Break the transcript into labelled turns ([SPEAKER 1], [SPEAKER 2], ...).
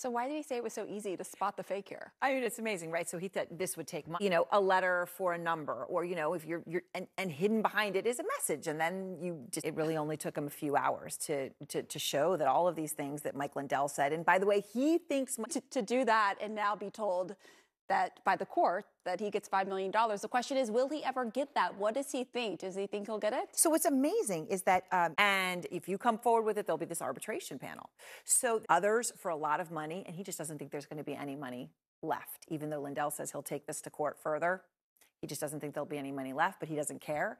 [SPEAKER 1] So why did he say it was so easy to spot the fake here?
[SPEAKER 2] I mean, it's amazing, right? So he thought this would take, you know, a letter for a number, or you know, if you're, you're, and, and hidden behind it is a message, and then you just, it really only took him a few hours to to, to show that all of these things that Mike Lindell said, and by the way, he thinks
[SPEAKER 1] to, to do that and now be told that by the court that he gets $5 million. The question is, will he ever get that? What does he think? Does he think he'll get it?
[SPEAKER 2] So what's amazing is that, um, and if you come forward with it, there'll be this arbitration panel. So others for a lot of money, and he just doesn't think there's going to be any money left, even though Lindell says he'll take this to court further. He just doesn't think there'll be any money left, but he doesn't care.